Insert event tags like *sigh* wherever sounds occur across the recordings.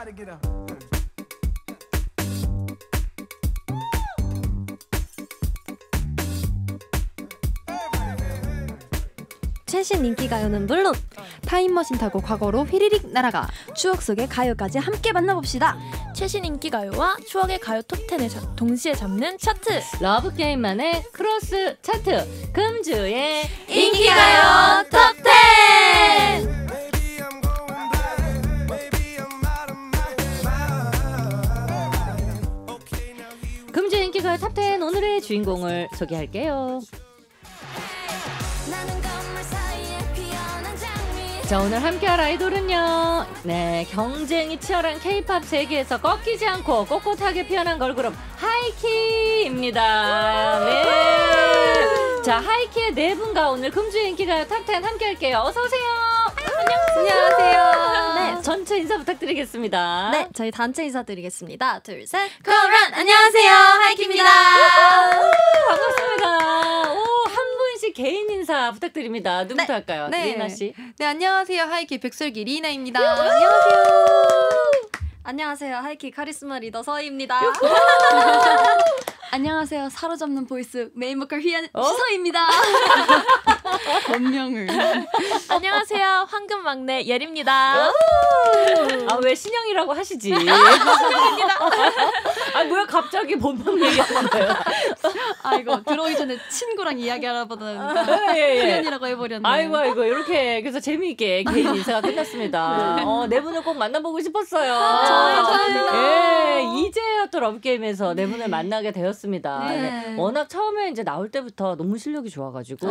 Everybody get up. 최신 인기 가요는 물론 타임머신 타고 과거로 휘리릭 날아가 추억 속의 가요까지 함께 만나봅시다. 최신 인기 가요와 추억의 가요 톱10을 동시에 잡는 차트 러브 게임만의 크로스 차트 금주의 인기 가요 톱10 금주 가요 탑10 오늘의 주인공을 소개할게요. 자 오늘 함께할 아이돌은요. 네 경쟁이 치열한 K-팝 세계에서 꺾이지 않고 꼿꼿하게 피어난 걸그룹 하이키입니다. 네. 자 하이키의 네 분과 오늘 금주의 인기가요 탑10 함께할게요. 어서 오세요. 안녕하세요. 네 전체 인사 부탁드리겠습니다. 네, 저희 단체 인사드리겠습니다. 둘, 셋. 코란 안녕하세요 하이키입니다 반갑습니다. 오, 한 분씩 개인 인사 부탁드립니다. 누구부터 할까요? 네. 리나 씨. 네 안녕하세요 하이키 백설기 리나입니다. 안녕하세요. 안녕하세요. 하이키 카리스마 리더 서이입니다. *laughs* 안녕하세요. 사로잡는 보이스 메인 보컬 휘연 어? 휘서입니다. *laughs* *laughs* 본명을. 안녕하세요. 황금 막내 옐입니다. 아 왜 신영이라고 하시지? *laughs* 아 뭐야 갑자기 본명 얘기하는 거예요? *laughs* 아 이거 들어오기 전에 친구랑 이야기하라보다 예, 예. 휘연이라고 해버렸네. 아이고 아이고 이렇게 그래서 재미있게 개인 *laughs* 인사가 끝났습니다. 어, 네 분을 꼭 만나보고 싶었어요. 감사합니다. 예, 이제야 또 러브게임에서 네 분을 만나게 되었습니다. 네. 네, 워낙 처음에 이제 나올 때부터 너무 실력이 좋아가지고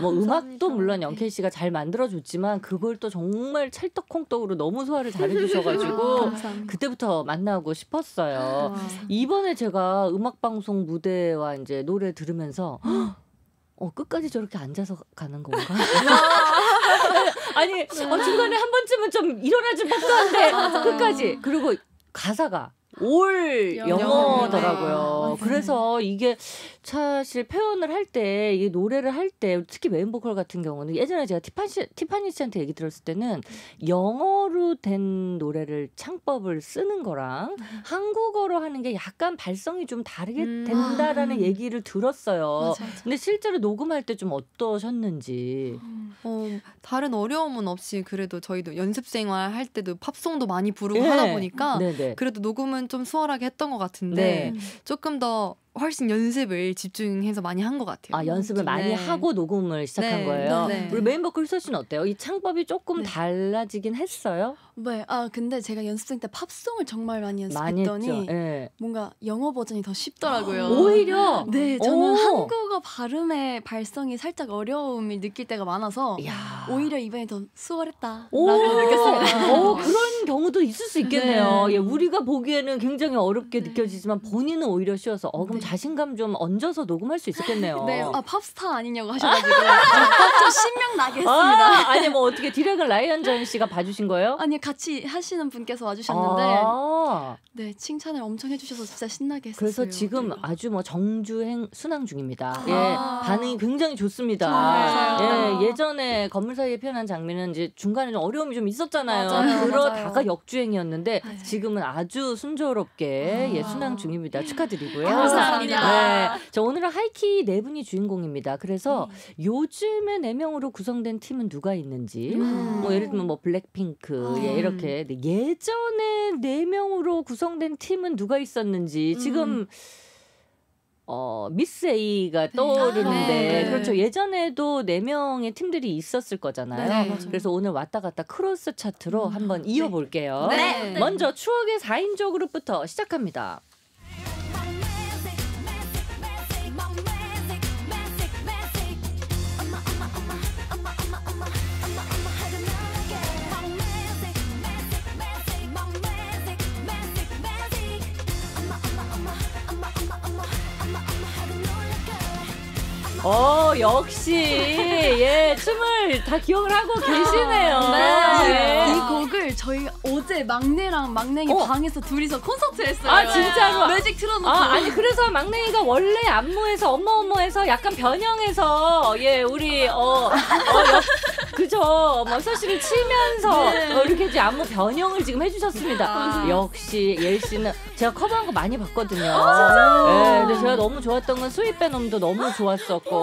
뭐 음악도 물론 영케이 씨가 잘 만들어줬지만 그걸 또 정말 찰떡콩떡으로 너무 소화를 잘해주셔가지고. 그때부터 만나고 싶었어요. 이번에 제가 음악 방송 무대와 이제 노래 들으면서 *gasps* 어 끝까지 저렇게 앉아서 가는 건가? *laughs* 아니 어, 중간에 한 번쯤은 좀 일어나줄 법도 한데 끝까지 그리고 가사가 올 영어. 영어더라고요. 맞아요. 그래서 이게 사실 표현을 할 때 이 노래를 할 때 특히 메인 보컬 같은 경우는 예전에 제가 티파니, 씨- 티파니 씨한테 얘기 들었을 때는 영어로 된 노래를 창법을 쓰는 거랑 한국어로 하는 게 약간 발성이 좀 다르게 음. 된다라는 얘기를 들었어요. 맞아, 맞아. 근데 실제로 녹음할 때 좀 어떠셨는지. 어, 다른 어려움은 없이 그래도 저희도 연습 생활 할 때도 팝송도 많이 부르고 예. 하다 보니까 네네. 그래도 녹음은 좀 수월하게 했던 것 같은데 네. 조금 더 훨씬 연습을 집중해서 많이 한 것 같아요. 아 연습을 많이 네. 하고 녹음을 시작한 네, 거예요. 네, 네. 우리 메인 보컬 휘서 씨는 어때요? 이 창법이 조금 네. 달라지긴 했어요. 네, 아 근데 제가 연습생 때 팝송을 정말 많이 많이 연습했더니 했죠. 예. 뭔가 영어 버전이 더 쉽더라고요. *gasps* 오히려 네, 저는 오. 한국어 발음의 발성이 살짝 어려움을 느낄 때가 많아서 야. 오히려 이번에 더 수월했다라고 오, 느꼈습니다. 오, 그런 경우도 있을 수 있겠네요. *laughs* 네. 예, 우리가 보기에는 굉장히 어렵게 느껴지지만 본인은 오히려 쉬워서 어 그럼 네. 자신감 좀 얹어서 녹음할 수 있었겠네요. 네, 아 팝스타 아니냐고 *laughs* 하셔가지고 좀 신명 나게 했습니다. 아, 아니 뭐 어떻게 디렉은 라이언 전 씨가 봐주신 거예요? 아니 같이 하시는 분께서 와주셨는데 아, 네 칭찬을 엄청 해주셔서 진짜 신나게 했었어요. 그래서 지금 저희가. 아주 뭐 정주행 순항 중입니다. 아. 예, 반응이 굉장히 좋습니다. 예, 예전에 건물 사이에 피어난 장미는 이제 중간에 좀 어려움이 좀 있었잖아요. 맞아요, 그러다가 맞아요. 역주행이었는데 맞아요. 지금은 아주 순조롭게 아. 예, 순항 중입니다. 축하드리고요. 감사합니다. 네, 저 오늘은 하이키 네 분이 주인공입니다. 그래서 요즘에 네 명으로 구성된 팀은 누가 있는지, 음. 뭐 예를 들면 뭐 블랙핑크 예, 음. 이렇게 근데 예전에 네 명으로 구성된 팀은 누가 있었는지 지금 어 미스 A가 떠오르는데 네. 그렇죠 예전에도 네 명의 팀들이 있었을 거잖아요. 네. 그래서 오늘 왔다 갔다 크로스 차트로 한번 이어볼게요. 네. 먼저 추억의 4인조 그룹부터 시작합니다. 어 역시 옐 춤을 다 기억을 하고 계시네요. 네. 예. 이 곡을 저희 어제 막내랑 막냉이 어. 방에서 둘이서 콘서트 했어요. 아 진짜로 매직 틀어놓고. 아 아니 그래서 막내이가 원래 안무에서 엄마 엄마에서 약간 변형해서 예 우리 어, 어 여- 그죠? 막 사실은 치면서 어, 이렇게 이제 안무 변형을 지금 해주셨습니다. 역시 옐 씨는 제가 커버한 거 많이 봤거든요. 네, 근데 제가 너무 좋았던 건 Sweet Venom도 너무 좋았었고,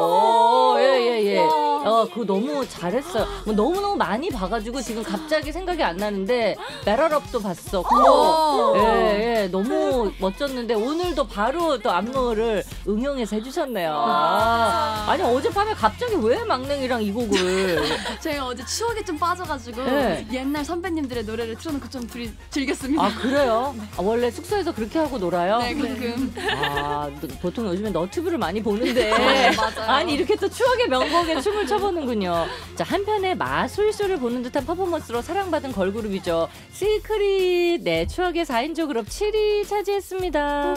예 예 예. 어, 그거 너무 잘했어요. 뭐 너무 너무 많이 봐가지고 지금 갑자기 생각이 안 나는데 메랄업도 봤었고, 예, 예, 너무 멋졌는데 오늘도 바로 또 안무를 응용해서 해주셨네요. 아, 아니 어젯밤에 갑자기 왜 막냉이랑 이 곡을? *laughs* 제가 어제 추억에 좀 빠져가지고 네. 옛날 선배님들의 노래를 틀어놓고 좀 둘이 즐겼습니다. 아 그래요? 아, 원래 숙소에서 그렇게 하고 놀아요? 네, 그만큼. 아 너- 보통 요즘에 너튜브를 많이 보는데 *laughs* 맞아 요. 아니 이렇게 또 추억의 명곡에 춤을 춰보는군요. 자 한편의 마술쇼를 보는 듯한 퍼포먼스로 사랑받은 걸그룹이죠. 시크릿 네 추억의 4인조 그룹 7위 차지했습니다.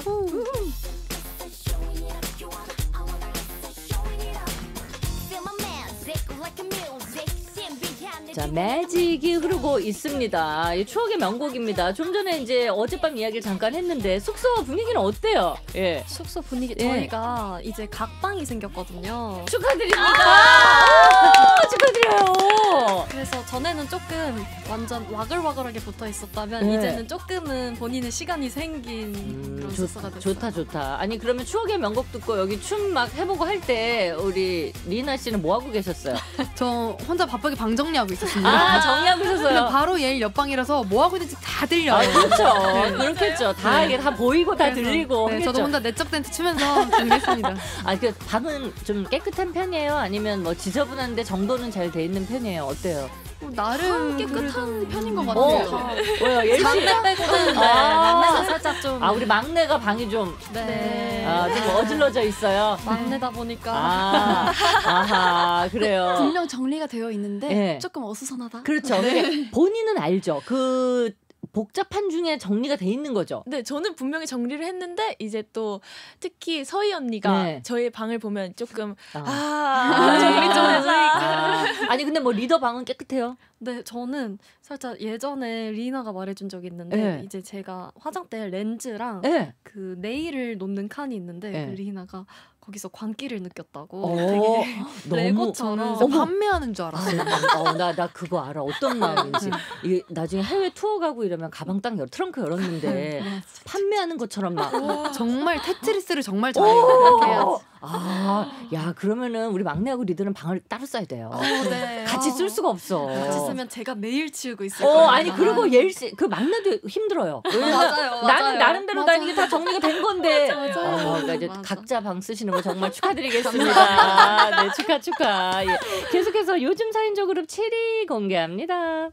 자 매직이 흐르고 있습니다. 이 추억의 명곡입니다. 좀 전에 이제 어젯밤 이야기를 잠깐 했는데 숙소 분위기는 어때요? 예. 숙소 분위기 예. 저희가 이제 각방이 생겼거든요. 축하드립니다. 아, 축하드려요. 그래서 전에는 조금 완전 와글와글하게 붙어 있었다면 네. 이제는 조금은 본인의 시간이 생긴 음, 그런 좋, 숙소가 됐어요. 좋다 좋다. 아니 그러면 추억의 명곡 듣고 여기 춤 막 해보고 할 때 우리 리나 씨는 뭐 하고 계셨어요? *laughs* 저 혼자 바쁘게 방 정리하고 있 었습니다. 아 정리하고 근데 있었어요. 바로 얘 옆방이라서 뭐 하고 있는지 다 들려요. 아 그렇죠. 그렇겠죠. 다 이게 다 보이고 다 들리고 네. 저도 혼자 내적 댄스 추면서 준비했습니다. *laughs* 아 그 방은 좀 깨끗한 편이에요? 아니면 뭐 지저분한데 정도는 잘 돼 있는 편이에요? 어때요? 어, 나름 깨끗한 편인 것 어, 같아요. 왜요? 예시? 막내 빼고는 네, 아. 막내가 살짝 좀 아 우리 막내가 방이 좀 네. 아, 좀 어질러져 있어요. 막내다 보니까 아, 아하, 그래요. 분명 정리가 되어 있는데 예. 조금 어수선하다. 그렇죠. 그러니까 본인은 알죠. 그 복잡한 중에 정리가 돼 있는 거죠. 네, 저는 분명히 정리를 했는데 이제 또 특히 서이 언니가 네. 저의 방을 보면 조금 아. 아, 정리 좀 해주니까 아, 아니 근데 뭐 리더 방은 깨끗해요. 네, 저는 살짝 예전에 리나가 말해준 적이 있는데 네. 이제 제가 화장대 렌즈랑 네. 그 네일을 놓는 칸이 있는데 네. 그 리나가 거기서 광기를 느꼈다고 어, 되게 너무 *laughs* 레고처럼 진짜 판매하는 줄 알았어요. 어, 나, 나 그거 알아. 어떤 마음인지. 이게 나중에 해외 투어 가고 이러면 가방 딱 열, 트렁크 열었는데 *laughs* 판매하는 것처럼 막. *laughs* 정말 테트리스를 정말 오! 잘해요. 아, 야, 그러면은 우리 막내하고 리더는 방을 따로 써야 돼요. 네. 같이 쓸 수가 없어. 같이 쓰면 제가 매일 치우고 있을 어. 아니 그리고 예일 씨 그 막내도 힘들어요. 왜냐면 맞아요, 나는 맞아요. 나름대로 나 이게 다 정리가 된 건데. *laughs* 맞아, 맞아. 어, 그러니까 이제 맞아. 각자 방 쓰시는 거 정말 축하드리겠습니다. 네, 축하 축하. 예. 계속해서 요즘 4인조 그룹 7위 공개합니다.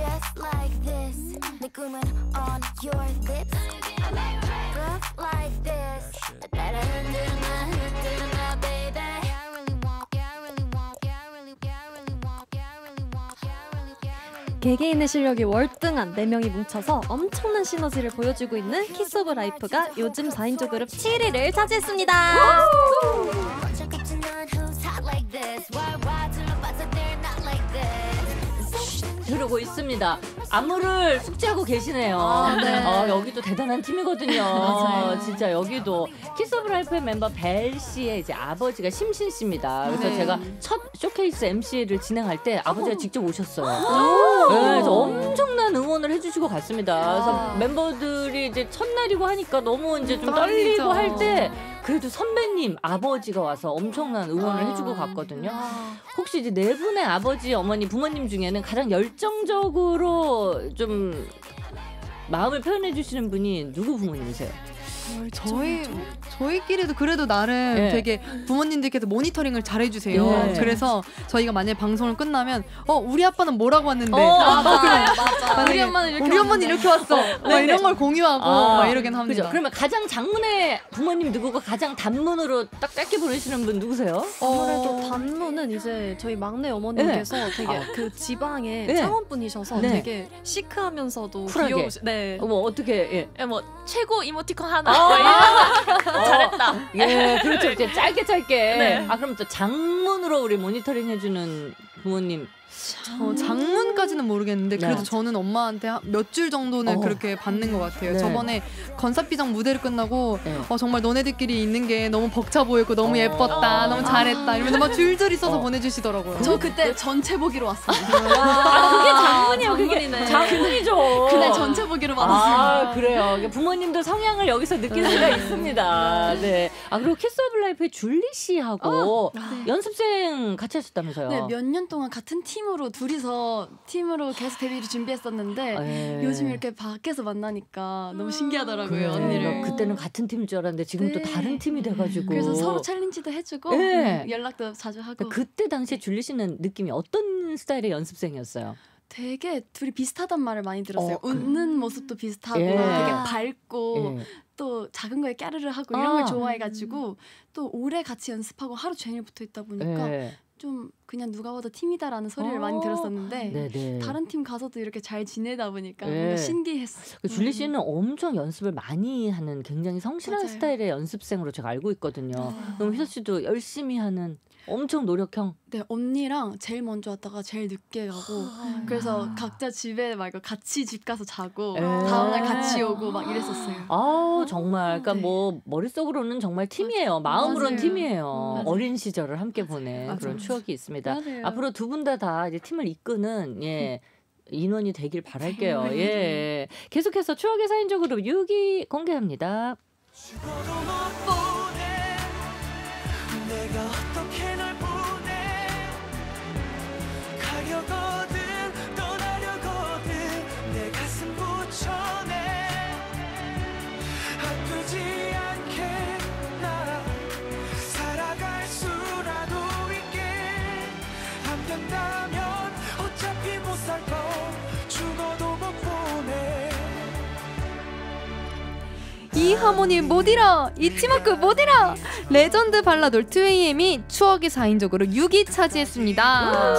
Just like this. 내 꿈은 on your lips. Love like this. 따라 흔들마 흔들마 baby. 개개인의 실력이 월등한 4명이 뭉쳐서 엄청난 시너지를 보여주고 있는 키스 오브 라이프가 요즘 4인조 그룹 7위를 차지했습니다. 흐르고 있습니다. 안무를 숙지하고 계시네요. 네. 어, 여기도 대단한 팀이거든요. 맞아요. 진짜 여기도 키스 오브 라이프의 멤버 벨 씨의 이제 아버지가 심신 씨입니다. 그래서 네. 제가 첫 쇼케이스 MC를 진행할 때 아버지가 직접 오셨어요. 네, 그래서 엄청난 응원을 해주시고 갔습니다. 그래서 멤버들이 이제 첫날이고 하니까 너무 이제 좀 떨리고. 할 때 그래도 선배님 아버지가 와서 엄청난 응원을 아. 해주고 갔거든요. 혹시 이제 네 분의 아버지 어머니 부모님 중에는 가장 열정적으로 좀 마음을 표현해 주시는 분이 누구 부모님이세요? 저희 저희끼리도 그래도 나름 네. 되게 부모님들께서 모니터링을 잘 해주세요. 네. 그래서 저희가 만약에 방송을 끝나면 어 우리 아빠는 뭐라고 왔는데 어, 맞아요, 맞아. 우리 엄마는 이렇게 우리 엄마는 이렇게 왔어. 막 이런 걸 공유하고 막 이러긴 아, 그죠? 합니다. 그러면 가장 장문의 부모님 누구고 가장 단문으로 딱 짧게 보내시는 분 누구세요? 아무래도 단문은 이제 저희 막내 어머님께서 되게 아. 그 지방의 네. 창원분이셔서 네. 되게 시크하면서도 쿨하게. 귀여우시. 네. 어, 뭐 어떻게 예. 예, 뭐 최고 이모티콘 하나 아, 잘했다. 예, 그렇죠. 이제 짧게 짧게. 네. 아 그럼 또 장문 장문으로 우리 모니터링 해주는 부모님. 어, 장문까지는 모르겠는데 네. 그래도 저는 엄마한테 몇 줄 정도는 어. 그렇게 받는 것 같아요. 네. 저번에 건사비장 무대를 끝나고 네. 어, 정말 너네들끼리 있는 게 너무 벅차 보였고 너무 어. 예뻤다, 너무 잘했다 이러면서 막 줄줄이 써서 어. 보내주시더라고요. 저 그때 전체 보기로 왔어요. 아, 그게 장문이에요. 그게 장문이네. 장문이죠. 그날 전체 보기로 받았어요. 아 그래요. 부모님도 성향을 여기서 느낄 수가 있습니다. 네. 아 그리고 키스 오브 라이프의 쥴리 씨하고 연습생 같이 하셨다면서요? 네, 몇 년 동안 같은 팀으로 둘이서 팀으로 계속 데뷔를 준비했었는데 네. 요즘 이렇게 밖에서 만나니까 너무 신기하더라고요 그래, 언니를. 나 그때는 같은 팀인 줄 알았는데 지금 또 네. 다른 팀이 돼가지고. 그래서 서로 챌린지도 해주고 네. 음, 연락도 자주 하고 그러니까 그때 당시에 줄리 씨는 느낌이 어떤 스타일의 연습생이었어요? 되게 둘이 비슷하단 말을 많이 들었어요. 어, 그- 웃는 모습도 비슷하고 예. 되게 밝고 예. 또 작은 거에 까르르 하고 이런 아. 걸 좋아해가지고 또 오래 같이 연습하고 하루 종일 붙어 있다 보니까 예. 좀 그냥 누가 봐도 팀이다라는 소리를 어. 많이 들었었는데 네네. 다른 팀 가서도 이렇게 잘 지내다 보니까 예. 뭔가 신기했어. 그 줄리 씨는 엄청 연습을 많이 하는 굉장히 성실한 맞아요. 스타일의 연습생으로 제가 알고 있거든요. 그럼 휘서 씨도 열심히 하는 엄청 노력형. 네 언니랑 제일 먼저 왔다가 제일 늦게 가고 그래서 각자 집에 말고 같이 집 가서 자고 에. 다음날 같이 오고 막 이랬었어요. 아 정말 그러니까 네. 뭐 머릿속으로는 정말 팀이에요. 마음으로는 맞아요. 팀이에요. 맞아요. 어린 시절을 함께 보낸 맞아요. 그런 추억이 있습니다. 맞아요. 앞으로 두 분 다다 이제 팀을 이끄는 예. 인원이 되길 바랄게요. 예. 계속해서 추억의 사인적 그룹 6위 공개합니다. 내가 어떻게 널 이 하모니 못 잃어. 이 팀워크 못 잃어. 레전드 발라돌 2AM이 추억의 4인조 그룹 6위 차지했습니다.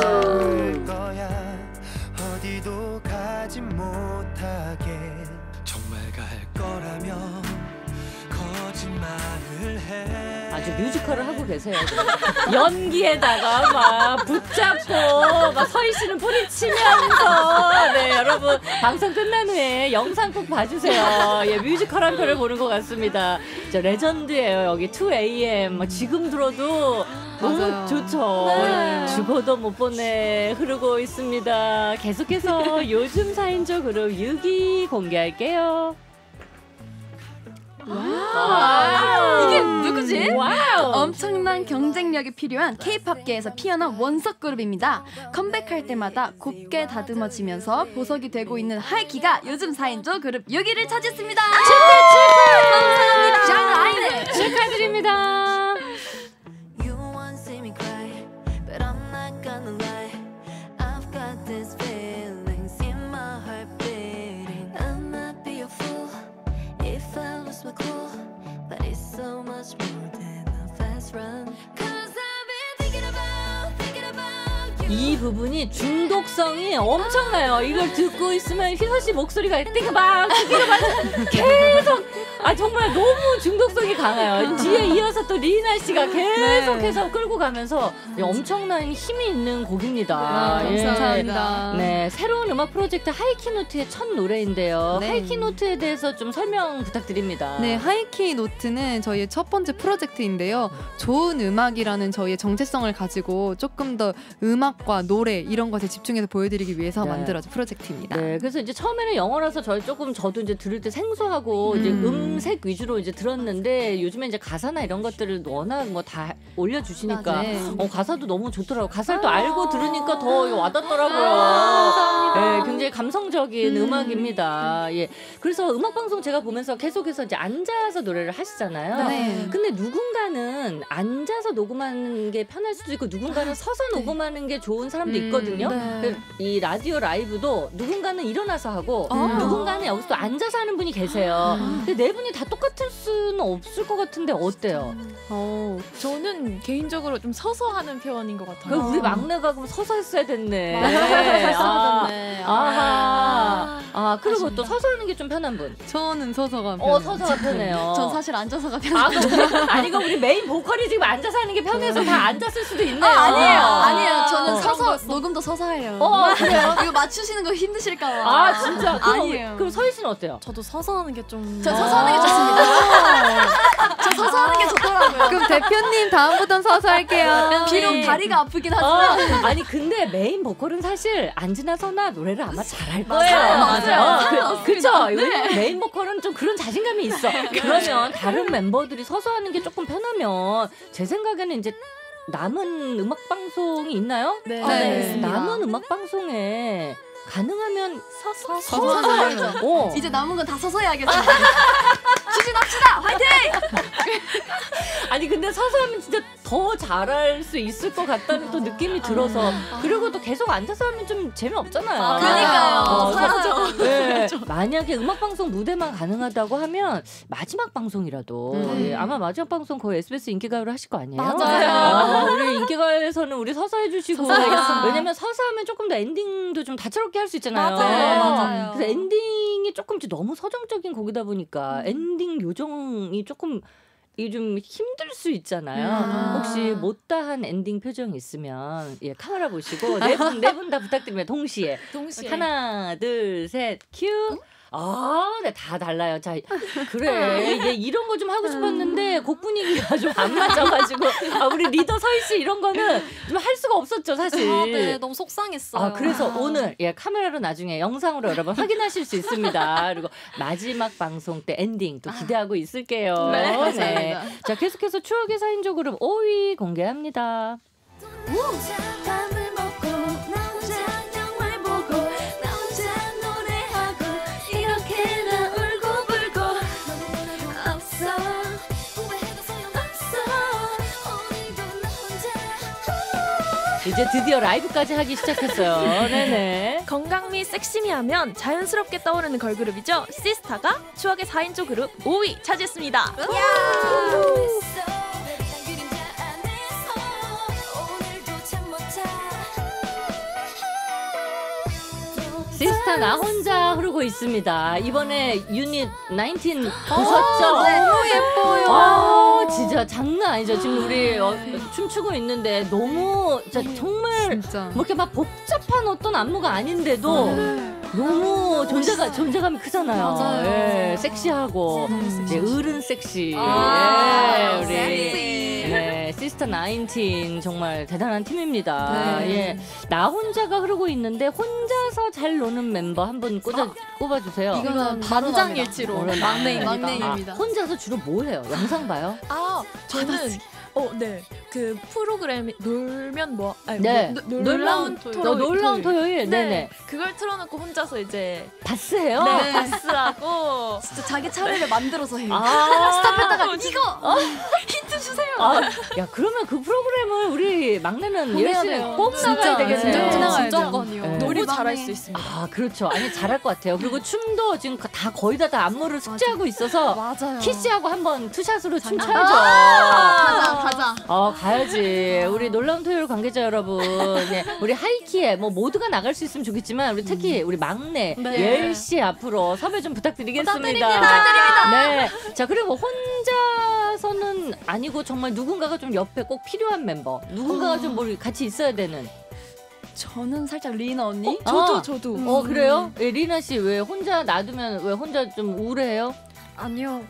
정말 갈 거라면 거짓말을 해 아주 뮤지컬을 하고 계세요. 연기에다가 막 붙잡고 막 서이 씨는 뿌리치면서 네 여러분 방송 끝난 후에 영상 꼭 봐주세요. 예 뮤지컬 한 편을 보는 것 같습니다. 저 레전드예요 여기 2AM 막 지금 들어도 너무. 좋죠. 네. 죽어도 못 보내 흐르고 있습니다. 계속해서 요즘 4인조 그룹 6위 공개할게요. 와우. 이게 누구지? 와우. 엄청난 경쟁력이 필요한 K-팝계에서 피어난 원석 그룹입니다. 컴백할 때마다 곱게 다듬어지면서 보석이 되고 있는 하이키가 요즘 4인조 그룹 6위를 차지했습니다. 감사합니다. 짱 아이들. 축하드립니다. 이 부분이 중독성이 엄청나요. 이걸 듣고 있으면 휘서 씨 목소리가 띵가방 띵가방 계속 아 정말 너무 중독성이 강해요. 뒤에 이어서 또 리나 씨가 계속해서 끌고 가면서 엄청난 힘이 있는 곡입니다. 아, 예. 감사합니다. 네, 새로운 음악 프로젝트 하이키노트의 첫 노래인데요. 네. 하이키노트에 대해서 좀 설명 부탁드립니다. 네, 하이키 노트는 저희의 첫 번째 프로젝트인데요. 좋은 음악이라는 저희의 정체성을 가지고 조금 더 음악 과 노래 이런 것에 집중해서 보여드리기 위해서 네. 만들어진 프로젝트입니다. 네, 그래서 이제 처음에는 영어라서 저희 조금 저도 이제 들을 때 생소하고 이제 음. 음색 위주로 이제 들었는데 요즘에 이제 가사나 이런 것들을 워낙 뭐 다 올려주시니까 맞아요. 어, 가사도 너무 좋더라고. 가사를 또 알고 들으니까 더 아, 와닿더라고요. 네, 굉장히 감성적인 음. 악입니다 예, 그래서 음악 방송 제가 보면서 계속해서 이제 앉아서 노래를 하시잖아요. 네. 근데 누군가는 앉아서 녹음하는 게 편할 수도 있고 누군가는 서서 녹음하는 게 좋은 사람도 음, 있거든요. 네. 그이 라디오 라이브도 누군가는 일어나서 하고 어. 누군가는 여기서 또 앉아서 하는 분이 계세요. 근데 네 분이 다 똑같을 수는 없을 것 같은데 어때요? 어, 저는 개인적으로 좀 서서 하는 표현인 것 같아요. 그럼 우리 막내가 그럼 서서 했어야 됐네. 맞아. 아, 네. 아하. 아, 그리고 또 서서 하는 게 좀 편한 분. 저는 서서가 어, 편해요. 서서가 편해요. *laughs* 전 사실 앉아서가 편. 아, 그럼 아니 이거 우리 메인 보컬이 지금 앉아서 하는 게 편해서 다 앉았을 수도 있네요. 아, 아니에요. 아니에요. 어. 저는 서서 녹음도 서서 해요. 어, 그래요? 이거 맞추시는 거 힘드실까 봐. 아, 진짜. 그럼, 아니에요. 그럼 서희 씨는 어때요? 저도 서서 하는 게 좀. 저 서서 하는 게 좋습니다. *laughs* 저 서서 하는 게 좋더라고요. 그럼 대표님 다음부터는 서서 할게요. 비록 다리가 아프긴 어, 하지만 아니 근데 메인 보컬은 사실 앉으나 서나 노래를 아마 잘할 거예요. 맞아요. 어, 그, 그쵸? 왜냐면 메인 보컬은 좀 그런 자신감이 있어. 그러면 다른 멤버들이 서서 하는 게 조금 편하면 제 생각에는 이제 남은 음악 방송이 있나요? 네. 네. 있습니다. 남은 음악 방송에 가능하면 서서 서서 해야죠. 어. 이제 남은 건 다 서서 해야겠습니다. *laughs* 추진합시다. 화이팅! 아니 근데 서서 하면 진짜 더 잘할 수 있을 것 같다는 또 느낌이 들어서 그리고 또 계속 앉아서 하면 좀 재미없잖아요. 아, 그러니까요. 어, 서야죠. 네. 만약에 음악 방송 무대만 가능하다고 하면 마지막 방송이라도 음. 예, 아마 마지막 방송 거의 SBS 인기가요를 하실 거 아니에요? 맞아요. 어, 우리 인기가요에서는 우리 서서 해주시고 왜냐면 서서 하면 조금 더 엔딩도 좀 다채롭게 할 수 있잖아요. 맞아요. 어, 맞아요. 그래서 엔딩이 조금 너무 서정적인 곡이다 보니까 엔딩 요정이 조금 이 좀 힘들 수 있잖아요. 아. 혹시 못다한 엔딩 표정 있으면 예 카메라 보시고 네 분 네 분 다 부탁드립니다. 동시에 동시에. 하나, 둘, 셋, 큐. 아, 네, 다 달라요. 자, 그래. *laughs* 이제 이런 거 좀 하고 싶었는데 곡 분위기가 *laughs* 좀 안 맞아가지고 아, 우리 리더 서희 씨 이런 거는 좀 할 수가 없었죠, 사실. 아, 네, 너무 속상했어요. 아, 그래서 오늘 예 카메라로 나중에 영상으로 여러분 확인하실 수 있습니다. 그리고 마지막 방송 때 엔딩 또 기대하고 있을게요. 네, 감사합니다. 자, 계속해서 추억의 4인조 그룹 5위 공개합니다. 밥 이제 드디어 라이브까지 하기 시작했어요. 네네. 건강 및 섹시미 하면 자연스럽게 떠오르는 걸그룹이죠. 시스타가 추억의 4인조 그룹 5위 차지했습니다. 시스타 나 혼자 흐르고 있습니다. 이번에 유닛 19 보셨죠? 네. 너무 예뻐요. 아, 진짜 장난 아니죠. 지금 우리 어, 춤추고 있는데 너무 진짜 정말 진짜. 뭐 이렇게 막 복잡한 어떤 안무가 아닌데도 너무 존재가 존재감이 크잖아요. 맞아요. 예, 섹시하고 예, 어른 섹시. 아, 예, 우리 섹시. 네, 시스터 19 정말 대단한 팀입니다. 네. 예, 나 혼자가 흐르고 있는데 혼자서 잘 노는 멤버 한 분 꽂아 꼽아 주세요. 이거는 만장일치로 오늘 막내입니다. 막내입니다. 아, 혼자서 주로 뭐 해요? 영상 봐요? 아, 저는 어, 네. 그 프로그램 놀면 뭐 아니, 네. 노, 노, 놀라운 토요일. 너 놀라운 토요일. 네. 네네. 그걸 틀어 놓고 혼자서 이제 받쓰해요? 네, *laughs* 받쓰하고 진짜 자기 차례를 만들어서 해요. 아, *laughs* stop했다가 이거 힌트 주세요. 아, 야 그러면 그 프로그램을 우리 막내는 열심히. 꼭 나가야 되겠네요. 진짜 진짜 나가야죠. 진정건이요. 네. 너무 우리 잘할. 수 있습니다. 아 그렇죠. 아니 잘할 것 같아요. 그리고 춤도 지금 다 거의 다, 다 안무를 숙지하고 있어서 맞아요. 키씨하고 한번 투샷으로 춤춰야죠. 가자 가자. 어 가야지. 우리 놀라운 토요일 관계자 여러분, 네, 우리 하이키에 뭐 모두가 나갈 수 있으면 좋겠지만 우리 특히 우리 막내 네. 열씨 앞으로 섭외 좀 부탁드리겠습니다. 부탁드립니다. 네. 자 그리고 혼자서는 아니고 정말 누군가가 좀 옆에 꼭 필요한 멤버, 누군가가 좀뭘 같이 있어야 되는. 저는 살짝 리나 언니. 저도, 어, 저도. 어 그래요? 예, 리나 씨 왜 혼자 놔두면 왜 혼자 좀 우울해요? 아니요.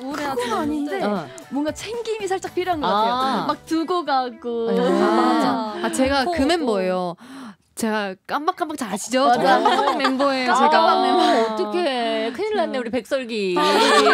우울해하지 아닌데 어. 뭔가 챙김이 살짝 필요한 것 아. 같아요. 막 두고 가고. 아. 맞아. 아 제가 그 코, 멤버예요. 제가 깜박깜박 잘 아시죠? 맞아. 깜박깜박 멤버예요. 아, 제가. 어떡해. 큰일 났네, 우리 백설기. 아유,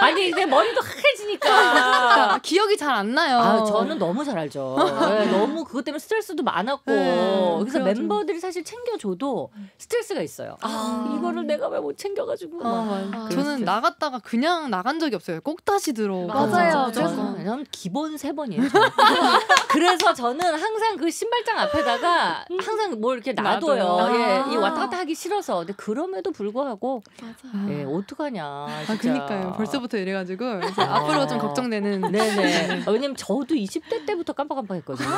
아니, 이제 머리도 하얘지니까 그러니까. 기억이 잘 안 나요. 아, 저는 너무 잘 알죠. 네, 너무 그것 때문에 스트레스도 많았고. 네, 그래서 그래가지고. 멤버들이 사실 챙겨줘도 스트레스가 있어요. 아, 이거를 내가 왜 못 챙겨가지고. 아. 저는 나갔다가 그냥 나간 적이 없어요. 꼭 다시 들어오고. 맞아요. 그래서- 저는 기본 세 번이에요. 저는. *laughs* 그래서 저는 항상 그 신발장 앞에다가 항상 *laughs* 뭘 이렇게 놔둬요. 놔둬요. 예, 아. 이 왔다 갔다 하기 싫어서. 근데 그럼에도 불구하고 아. 예, 어떡하냐. 아, 진짜. 그니까요. 벌써부터 이래가지고 아. 앞으로 좀 걱정되는. 네네. 왜냐면 저도 20대 때부터 깜빡깜빡했거든요.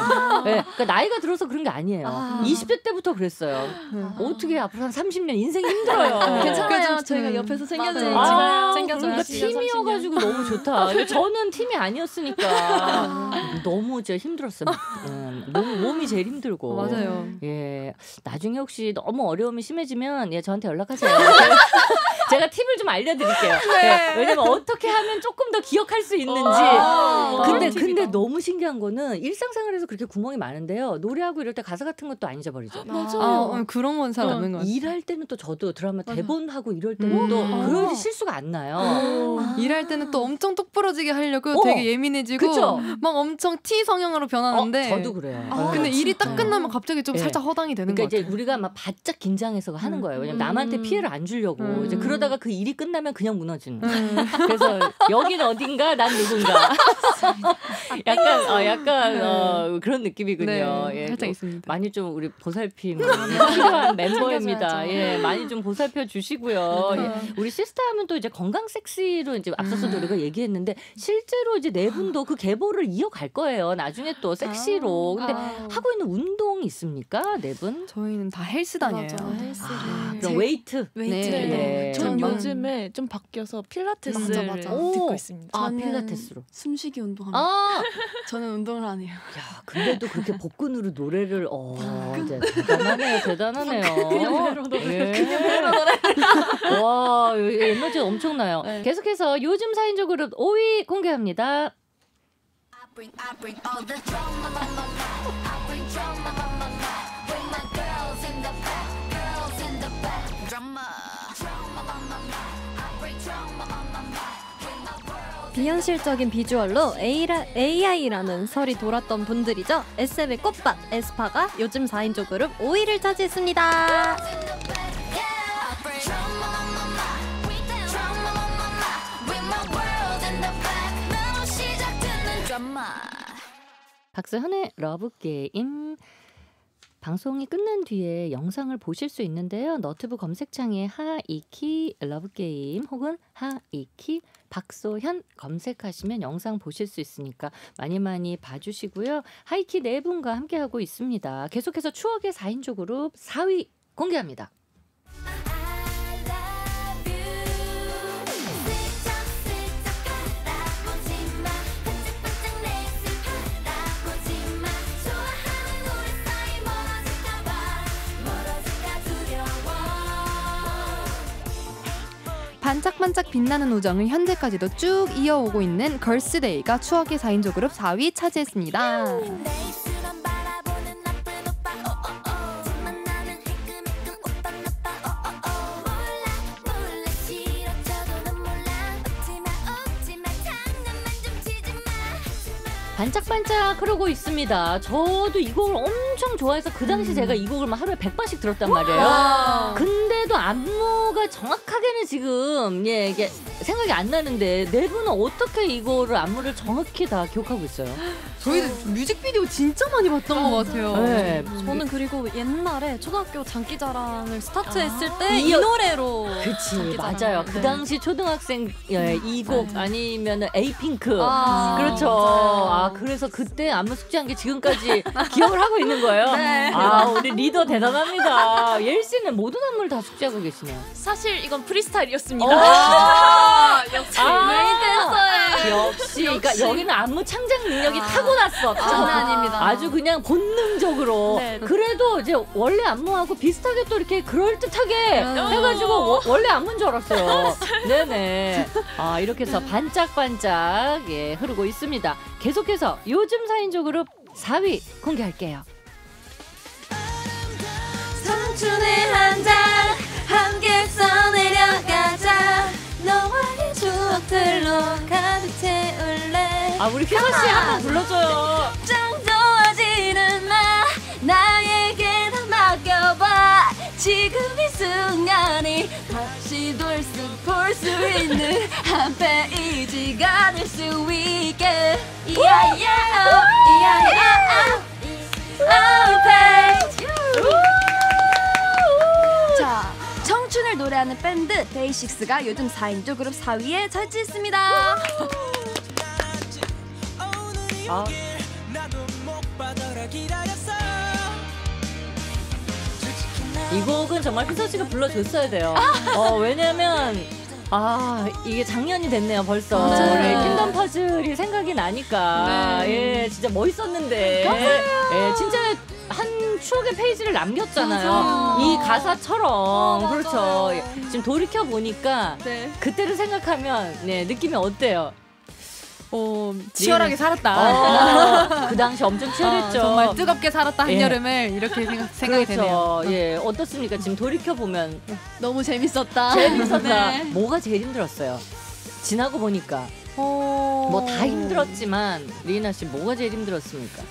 네, 그러니까 나이가 들어서 그런 게 아니에요. 아. 20대 때부터 그랬어요. 네. 어떻게 앞으로 한 30년 인생 힘들어요. 괜찮아요. 그래서 저희가 좀- 옆에서 챙겨줘야지. 아, 챙겨줘야지. 그러니까 팀이어가지고 너무 좋다. 저는 팀이 아니었으니까 너무 진짜 힘들었어요. 음, 몸, 몸이 제일 힘들고. 맞아요. 예, 나중에 혹시 너무 어려움이 심해지면 예 저한테 연락하세요. 제가 *laughs* 팁을 좀 알려드릴게요. 예, 왜냐면 어떻게 하면 조금 더 기억할 수 있는지. 아, 근데 그런 근데 너무 신기한 거는 일상생활에서 그렇게 구멍이 많은데요. 노래하고 이럴 때 가사 같은 것도 안 잊어버리죠. 아, 어, 그런 건잘 어, 없는 것 같아요. 일할 때는 또 저도 드라마 맞아. 대본하고 이럴 때는 음. 또 아. 그럴 실수가 안 나요. 일할 때는 또 엄청 똑부러지게 하려고 어, 되게 예민해지고 그쵸? 막 엄청 T 성향으로 어, 변하는데 저도 그래요. 아, 근데 네. 일이 딱 끝나면 갑자기 좀 네. 살짝 허당이 되는 그러니까 것 이제 같아요. 우리가 막 바짝 긴장해서 하는 음. 거예요. 왜냐면 음. 남한테 피해를 안 주려고 음. 이제 그러다가 그 일이 끝나면 그냥 무너지는. 거예요. 음. *laughs* 그래서 여기는 어딘가 난 누군가. *laughs* 약간 어, 약간 어, 그런 느낌이군요. 네, 예, 살짝 또 있습니다. 많이 좀 우리 보살핌 필요한 *laughs* 멤버입니다. 예, 많이 좀 보살펴 주시고요. 예, 우리 시스타 하면 또 이제 건강 섹시로 이제 앞서서도 우리가 얘기했는데 실제로 이제 네 분도 그 계보를 이어갈 거예요. 나중에 또 섹시로. 근데 아. 하고 있는 운동이 있습니까? 네 분? 저희는 다 헬스 다녀요. 맞아, 헬스를. 아, 그럼 웨이트. 웨이트. 네. 네. 전 정말. 요즘에 좀 바뀌어서 필라테스를 맞아, 맞아. 듣고 오. 있습니다. 아, 필라테스로. 숨쉬기 운동합니다. 아, *laughs* 저는 운동을 안 해요. 야, 근데도 그렇게 *laughs* 복근으로 노래를 어, 대단하네요, 대단하네요. 예. *laughs* 와, 에너지 엄청나요. 네. 계속해서 요즘 4인조 그룹 5위 공개합니다. I bring, I bring all the drama, ma, ma, ma. I bring drama, ma, 비현실적인 비주얼로 AI라는 설이 돌았던 분들이죠. SM의 꽃밭 에스파가 요즘 4인조 그룹 5위를 차지했습니다. 박소현의 러브 게임. 방송이 끝난 뒤에 영상을 보실 수 있는데요. 너튜브 검색창에 하이키 러브 게임 혹은 하이키 박소현 검색하시면 영상 보실 수 있으니까 많이 많이 봐주시고요. 하이키 네 분과 함께하고 있습니다. 계속해서 추억의 4인조 그룹 4위 공개합니다. 반짝반짝 빛나는 우정을 현재까지도 쭉 이어오고 있는 걸스데이가 추억의 4인조 그룹 4위 차지했습니다. 반짝반짝 흐르고 있습니다. 저도 이 곡을 엄청 좋아해서 그 당시 음. 제가 이 곡을 막 하루에 100번씩 들었단 말이에요. 근데도 안무가 정확하게는 지금 예 이게 생각이 안 나는데 네 분은 어떻게 이거를 안무를 정확히 다 기억하고 있어요? 저희도 뮤직비디오 진짜 많이 봤던 것 같아요. 네. 저는 그리고 옛날에 초등학교 장기자랑을 스타트했을 때이 이어- 노래로 그치. 맞아요. 그 네. 당시 초등학생 예, 이곡 아니면은 에이핑크 아, 그렇죠. 맞아요. 아 그래서 그때 안무 숙제한 게 지금까지 *laughs* 기억을 하고 있는 거예요. 네. 아 우리 리더 대단합니다. 예일 씨는 모든 안무를 다 숙제하고 계시네요. 사실 이건 프리스타일이었습니다. *laughs* 역시 메인 댄서예요. 역시, 그러니까 여기는 안무 창작 능력이 타고났어. 장난 아닙니다. 아주 그냥 본능적으로. 네. 그래도 이제 원래 안무하고 비슷하게 또 이렇게 그럴 듯하게 해가지고 워- 원래 안무인 줄 알았어요. *laughs* 네네. 아 이렇게 해서 반짝반짝 예 흐르고 있습니다. 계속해서 요즘 4인조 그룹 4위 공개할게요. 청춘의 한장 함께 써내려가자. 너와의 추억들로 가득 채울 아 우리 휘서 씨 한번 불러줘요. 짱 좋아지는 나 나에게 다 맡겨봐. 지금 이 순간이 다시 돌수볼수 있는 한 페이지가 될 수 있게. 이야야 이야야 자 청춘을 노래하는 밴드 데이식스가 요즘 4인조 그룹 4위에 차지했습니다. 아, 이 곡은 정말 휘서 씨가 불러줬어야 돼요. 어 왜냐면 아 이게 작년이 됐네요 벌써. 맞아요. 우리 킹덤 퍼즐이 생각이 나니까 예 진짜 멋있었는데 예 진짜 한 추억의 페이지를 남겼잖아요. 맞아요. 이 가사처럼 그렇죠. 예, 지금 돌이켜 보니까 네. 그때를 생각하면 네 느낌이 어때요? 어, 치열하게 살았다. 어, *laughs* 그 당시 엄청 아, 치열했죠. 정말 뜨겁게 살았다 예. 한여름을 이렇게 생각, 생각이 되네요. 그렇죠. 예, 어떻습니까? 지금 돌이켜 보면 너무 재밌었다 재밌었다. 네. 뭐가 제일 힘들었어요? 지나고 보니까 어... 뭐다 힘들었지만 리나 씨 뭐가 제일 힘들었습니까?